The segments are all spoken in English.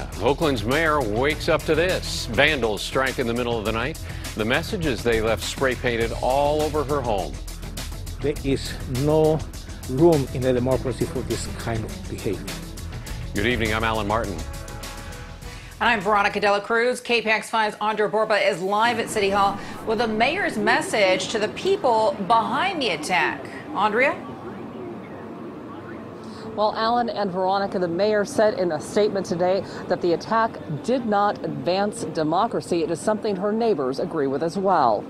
Veronica. Oakland's mayor wakes up to this. Vandals strike in the middle of the night. The messages they left spray painted all over her home. There is no room in a democracy for this kind of behavior. Good evening. I'm Alan Martin. And I'm Veronica De La Cruz. KPIX 5's Andria Borba is live at City Hall with a mayor's message to the people behind the attack. Andria? Well, Alan and Veronica, the mayor said in a statement today that the attack did not advance democracy. It is something her neighbors agree with as well.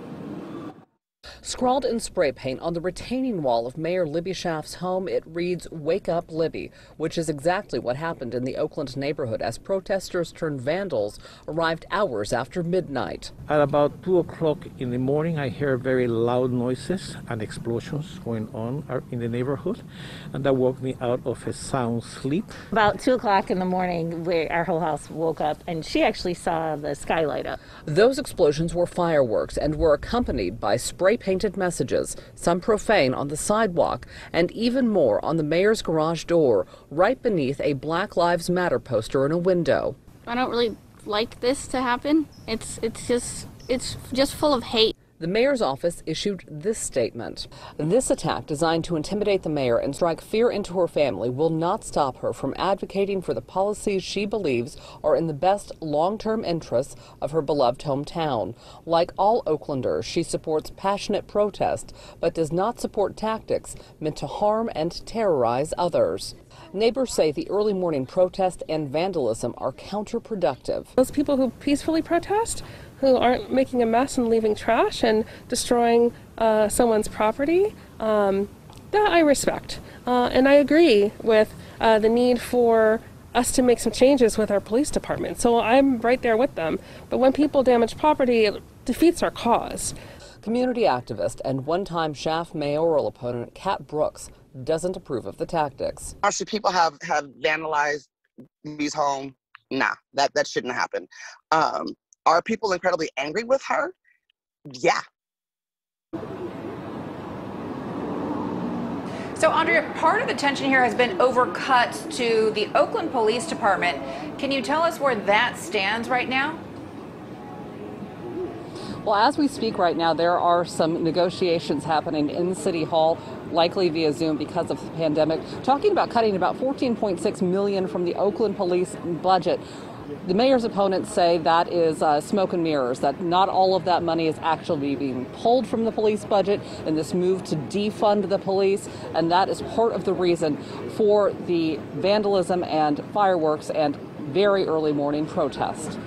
Scrawled in spray paint on the retaining wall of Mayor Libby Schaaf's home, it reads, Wake up, Libby, which is exactly what happened in the Oakland neighborhood as protesters turned vandals arrived hours after midnight. At about 2 o'clock in the morning, I hear very loud noises and explosions going on uh, in the neighborhood, and that woke me out of a sound sleep. About 2 o'clock in the morning, our whole house woke up, and she actually saw the skylight up. Those explosions were fireworks and were accompanied by spray spray painted messages, some profane on the sidewalk, and even more on the mayor's garage door, right beneath a Black Lives Matter poster in a window. I don't really like this to happen. It's it's just it's just full of hate. The mayor's office issued this statement. This attack, designed to intimidate the mayor and strike fear into her family, will not stop her from advocating for the policies she believes are in the best long term interests of her beloved hometown. Like all Oaklanders, she supports passionate protest, but does not support tactics meant to harm and terrorize others. Neighbors say the early morning protest and vandalism are counterproductive. Those people who peacefully protest who aren't making a mess and leaving trash and destroying uh, someone's property. Um, that I respect. Uh, and I agree with uh, the need for us to make some changes with our police department. So I'm right there with them. But when people damage property, it defeats our cause. Community activist and one time Schaaf mayoral opponent Cat Brooks doesn't approve of the tactics. Should people have, have vandalized B's home? Nah, that, that shouldn't happen. Um, are people incredibly angry with her? Yeah. So, Andria, part of the tension here has been overcut to the Oakland Police Department. Can you tell us where that stands right now? Well, as we speak right now, there are some negotiations happening in City Hall, likely via Zoom because of the pandemic, talking about cutting about 14.6 million from the Oakland police budget. The mayor's opponents say that is uh, smoke and mirrors, that not all of that money is actually being pulled from the police budget in this move to defund the police, and that is part of the reason for the vandalism and fireworks and very early morning protest.